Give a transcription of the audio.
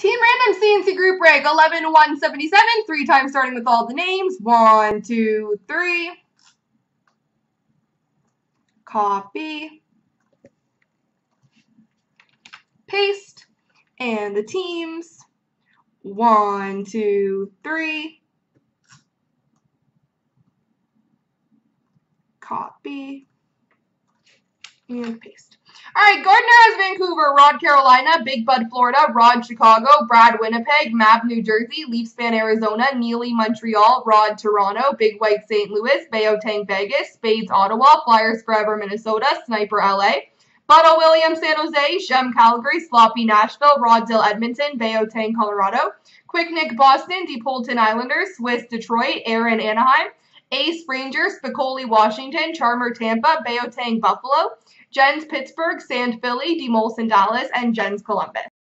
Team Random CNC Group Break 11 177, three times starting with all the names. One, two, three. Copy. Paste. And the teams. One, two, three. Copy. And paste. All right, Gardner has Vancouver, Rod Carolina, Big Bud Florida, Rod Chicago, Brad Winnipeg, Mab New Jersey, Leafs fan Arizona, Neely Montreal, Rod Toronto, Big White St. Louis, Bayo Tang Vegas, Spades Ottawa, Flyers Forever Minnesota, Sniper LA, Buttle Williams San Jose, Shem Calgary, Sloppy Nashville, Rodzilla Edmonton, Bayo Tang Colorado, Quick Nick Boston, Depolton Islanders, Swiss Detroit, Aaron Anaheim, Ace Rangers, Spicoli Washington, Charmer Tampa, Bayotang Buffalo, Jens Pittsburgh, Sand Philly, Demolson Dallas, and Jens Columbus.